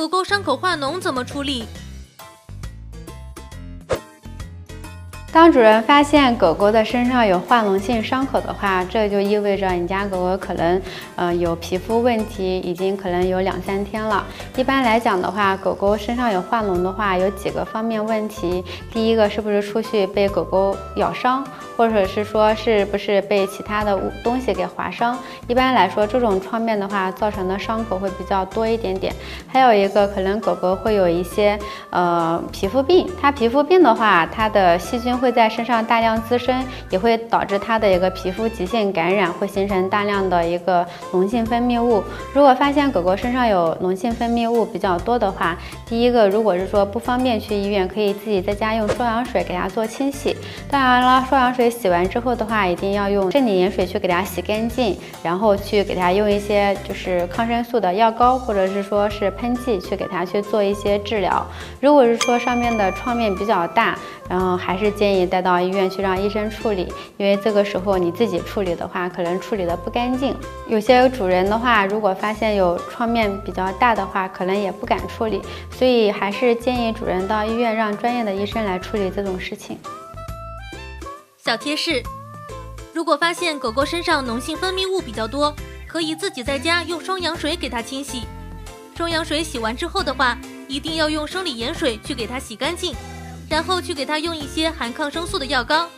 狗狗伤口化脓怎么处理？当主人发现狗狗的身上有化脓性伤口的话，这就意味着你家狗狗可能，呃，有皮肤问题，已经可能有两三天了。一般来讲的话，狗狗身上有化脓的话，有几个方面问题。第一个是不是出去被狗狗咬伤，或者是说是不是被其他的东西给划伤？一般来说，这种创面的话，造成的伤口会比较多一点点。还有一个可能狗狗会有一些呃皮肤病，它皮肤病的话，它的细菌。会在身上大量滋生，也会导致它的一个皮肤急性感染，会形成大量的一个脓性分泌物。如果发现狗狗身上有脓性分泌物比较多的话，第一个，如果是说不方便去医院，可以自己在家用双氧水给它做清洗。当然了，双氧水洗完之后的话，一定要用生理盐水去给它洗干净，然后去给它用一些就是抗生素的药膏，或者是说是喷剂去给它去做一些治疗。如果是说上面的创面比较大，然后还是建议建议带到医院去让医生处理，因为这个时候你自己处理的话，可能处理的不干净。有些主人的话，如果发现有创面比较大的话，可能也不敢处理，所以还是建议主人到医院让专业的医生来处理这种事情。小贴士：如果发现狗狗身上脓性分泌物比较多，可以自己在家用双氧水给它清洗。双氧水洗完之后的话，一定要用生理盐水去给它洗干净。然后去给他用一些含抗生素的药膏。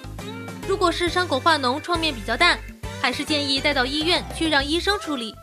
如果是伤口化脓、创面比较大，还是建议带到医院去让医生处理。